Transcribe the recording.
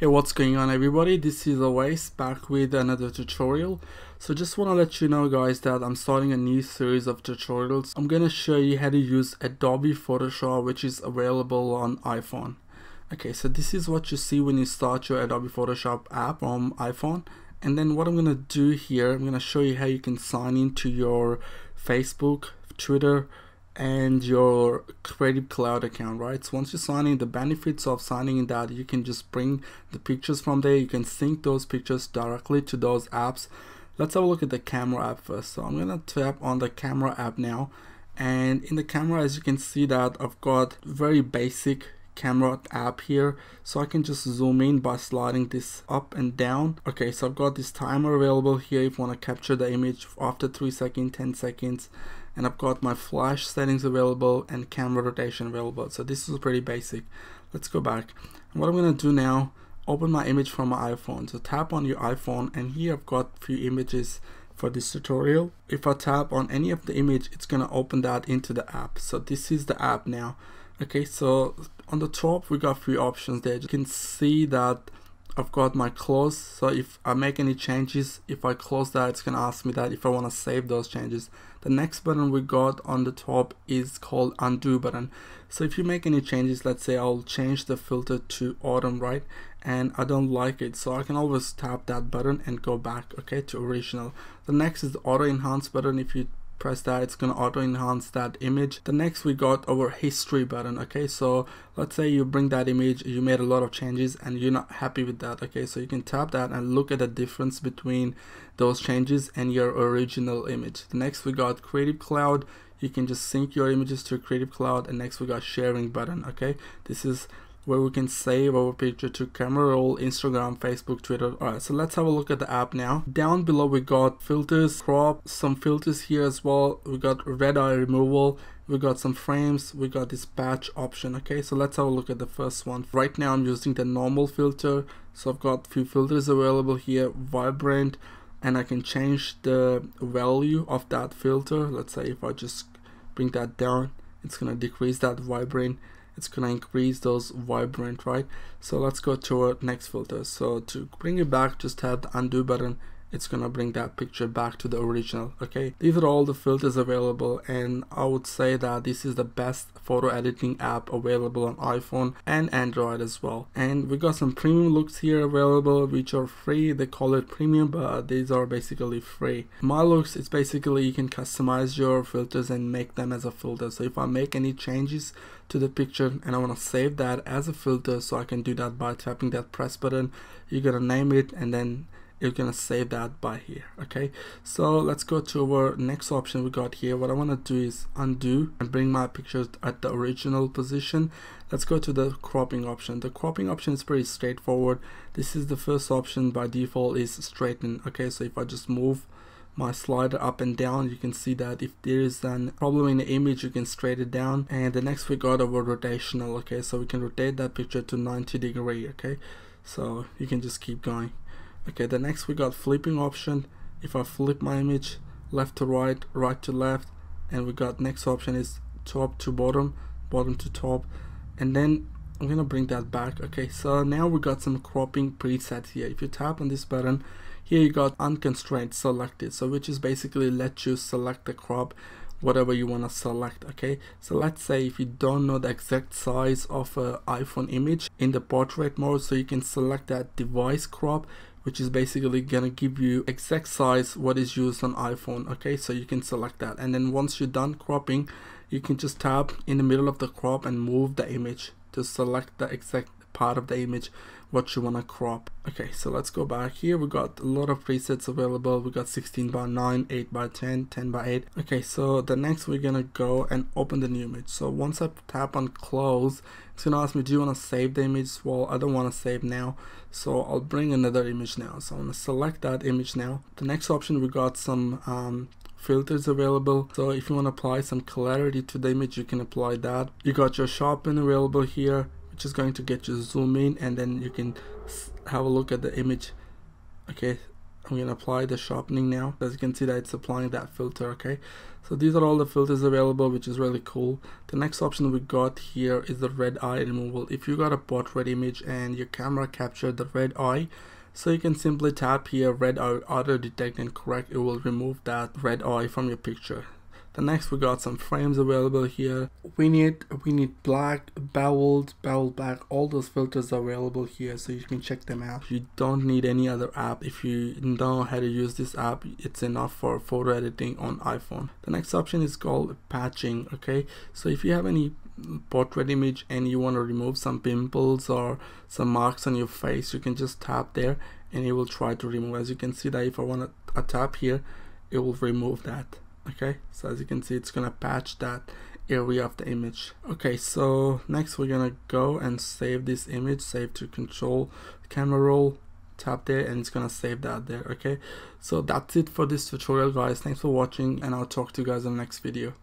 Hey what's going on everybody? This is Awais back with another tutorial. So just want to let you know guys that I'm starting a new series of tutorials. I'm gonna show you how to use Adobe Photoshop which is available on iPhone. Okay so this is what you see when you start your Adobe Photoshop app from iPhone. And then what I'm gonna do here I'm gonna show you how you can sign into your Facebook Twitter and your Creative Cloud account, right? So once you sign in, the benefits of signing in that you can just bring the pictures from there. You can sync those pictures directly to those apps. Let's have a look at the camera app first. So I'm gonna tap on the camera app now. And in the camera, as you can see that I've got very basic camera app here so I can just zoom in by sliding this up and down. Okay so I've got this timer available here if you want to capture the image after 3 seconds 10 seconds. And I've got my flash settings available and camera rotation available. So this is pretty basic. Let's go back. And what I'm gonna do now open my image from my iPhone. So tap on your iPhone and here I've got few images for this tutorial. If I tap on any of the image it's gonna open that into the app. So this is the app now okay so on the top we got three options there. You can see that I've got my close so if I make any changes if I close that it's gonna ask me that if I want to save those changes. The next button we got on the top is called undo button. So if you make any changes let's say I'll change the filter to autumn right? And I don't like it so I can always tap that button and go back okay to original. The next is the auto enhance button. If you press that. It's to auto enhance that image. The next we got our history button okay? So let's say you bring that image you made a lot of changes and you're not happy with that okay? So you can tap that and look at the difference between those changes and your original image. The next we got creative cloud. You can just sync your images to creative cloud and next we got sharing button okay? This is where we can save our picture to camera roll instagram facebook twitter. All right so let's have a look at the app now. Down below we got filters crop some filters here as well. We got red eye removal. We got some frames. We got this patch option okay? So let's have a look at the first one. Right now i'm using the normal filter. So i've got a few filters available here vibrant and i can change the value of that filter. Let's say if i just bring that down it's gonna decrease that vibrant it's gonna increase those vibrant right? So let's go to our next filter. So to bring it back just tap the undo button it's gonna bring that picture back to the original okay? These are all the filters available and I would say that this is the best photo editing app available on iPhone and Android as well. And we got some premium looks here available which are free. They call it premium but these are basically free. My looks is basically you can customize your filters and make them as a filter. So if I make any changes to the picture and I want to save that as a filter so I can do that by tapping that press button you're gonna name it and then you're gonna save that by here okay? So let's go to our next option we got here. What I want to do is undo and bring my pictures at the original position. Let's go to the cropping option. The cropping option is pretty straightforward. This is the first option. By default is straighten okay? So if I just move my slider up and down you can see that if there is an problem in the image you can straighten it down. And the next we got our rotational okay? So we can rotate that picture to 90 degree okay? So you can just keep going okay the next we got flipping option. If I flip my image left to right right to left and we got next option is top to bottom bottom to top. And then I'm gonna bring that back. Okay so now we got some cropping presets here. If you tap on this button here you got unconstrained selected. So which is basically let you select the crop whatever you want to select okay? So let's say if you don't know the exact size of a iphone image in the portrait mode so you can select that device crop which is basically gonna give you exact size what is used on iPhone okay? So you can select that. And then once you're done cropping you can just tap in the middle of the crop and move the image to select the exact part of the image what you want to crop. Okay so let's go back here. We got a lot of presets available. We got 16 by 9 8 by 10 10 by 8 okay so the next we're gonna go and open the new image. So once I tap on close it's gonna ask me do you want to save the image? Well I don't want to save now so I'll bring another image now. So I'm gonna select that image now. The next option we got some um, filters available. So if you want to apply some clarity to the image you can apply that. You got your sharpen available here is going to get you zoom in and then you can have a look at the image. Okay I'm gonna apply the sharpening now. As you can see that it's applying that filter okay? So these are all the filters available which is really cool. The next option we got here is the red eye removal. If you got a portrait image and your camera captured the red eye so you can simply tap here red eye auto detect and correct. It will remove that red eye from your picture the next we got some frames available here. We need we need black beveled bevel black. All those filters are available here so you can check them out. You don't need any other app. If you know how to use this app it's enough for photo editing on iphone. The next option is called patching okay? So if you have any portrait image and you want to remove some pimples or some marks on your face you can just tap there and it will try to remove. As you can see that if i want to tap here it will remove that okay so as you can see it's gonna patch that area of the image. Okay so next we're gonna go and save this image save to control camera roll tap there and it's gonna save that there okay? So that's it for this tutorial guys. Thanks for watching and i'll talk to you guys in the next video